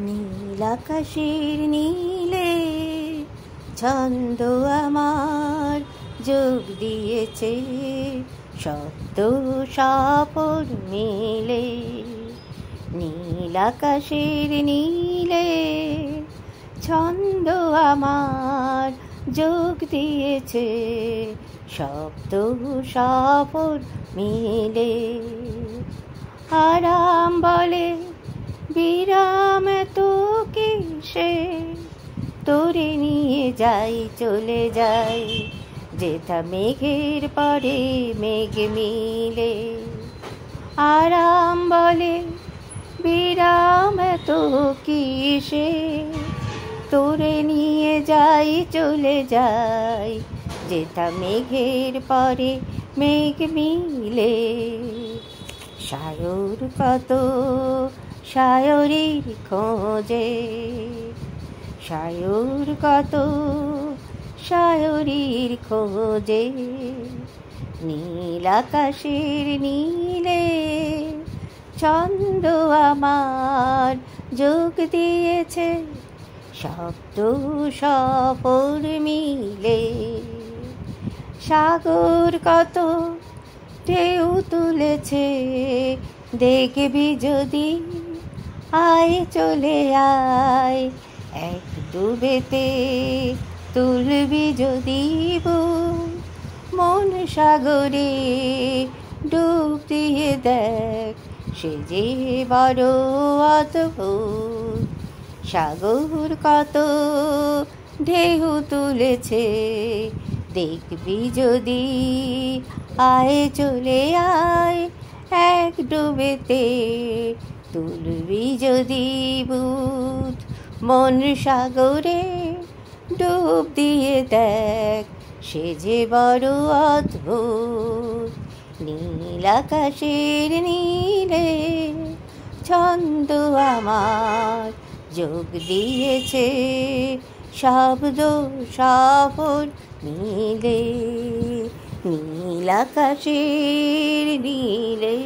নীল নীলে ছন্দ আমার যোগ দিয়েছে। শব্দ সাপর মিলে নীল নীলে ছন্দ আমার যোগ দিয়েছে। শব্দ সাপর মিলে আরাম বলে বিরাম কিসে তোরে নিয়ে যাই, চলে যাই। যেথা মেঘের পরে মেঘ মিলে। আরাম বলে, বিরাম তো কিসে? তোরে নিয়ে যাই, চলে যাই। যেথা মেঘের পরে মেঘ মিলে। সায়র কত সায়রির খোঁজে। সায়র কত? সায়রির খোঁজে। নীল আকাশের নীলে ছন্দ আমার যোগ দিয়েছে। শব্দ সফর মিলে। সাগর কত? ঢেউ তুলেছে। দেখবি যদি আয়, চলে আয়। এক ডুবেতে তুলবি যদি মন সাগরে ডুব দিয়ে দেখ সে যে বড় অদ্ভুত। সাগর কত ঢেউ তুলেছে, দেখবি যদি আয়, চলে আয়। এক ডুবেতে তুলবি যদি বুধ, মন সাগরে ডুব দিয়ে দেখ, সে যে বড় অদ্ভুত। নীল আকাশের নীলে ছন্দ আমার যোগ দিয়েছে, শব্দ সফর নীলে নীল আকাশের নীলে